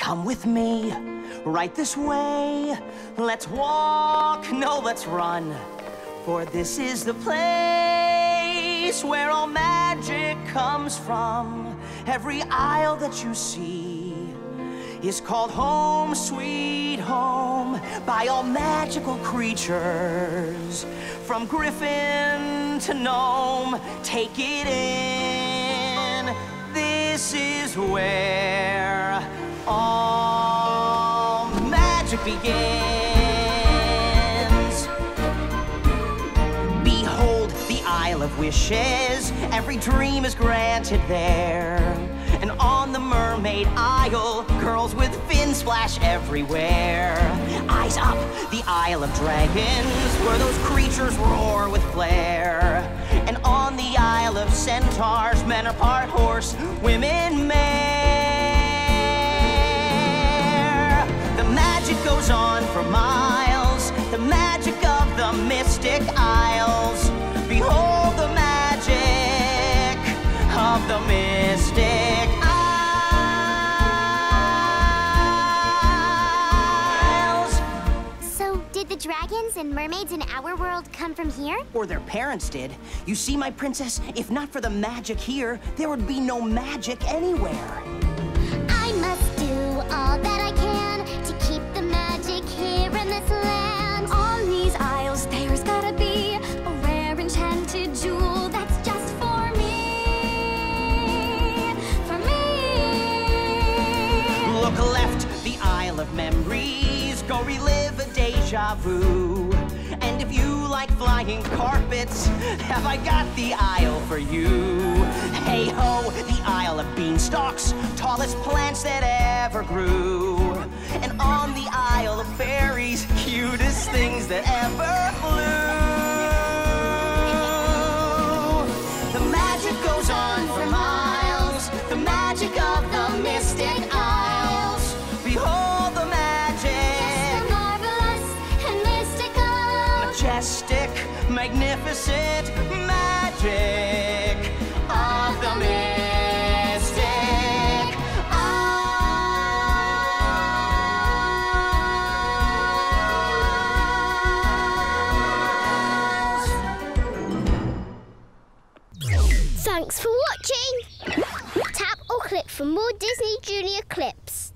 Come with me, right this way. Let's walk, no, let's run. For this is the place where all magic comes from. Every isle that you see is called home, sweet home, by all magical creatures. From griffin to gnome, take it in. This is where magic begins. Behold the Isle of Wishes, every dream is granted there. And on the Mermaid Isle, girls with fins splash everywhere. Eyes up, the Isle of Dragons, where those creatures roar with flair. And on the Isle of Centaurs, men are part horse, women mare. The Mystic Isles. Behold the magic of the Mystic Isles. So, did the dragons and mermaids in our world come from here? Or their parents did. You see, my princess, if not for the magic here, there would be no magic anywhere. Look left, the Isle of Memories. Go relive a deja vu. And if you like flying carpets, have I got the Isle for you? Hey ho, the Isle of Beanstalks, tallest plants that ever grew. And on the Isle of Fairies, cutest things that ever flew. Magnificent magic of the Mystic Isles. Thanks for watching! Tap or click for more Disney Junior clips.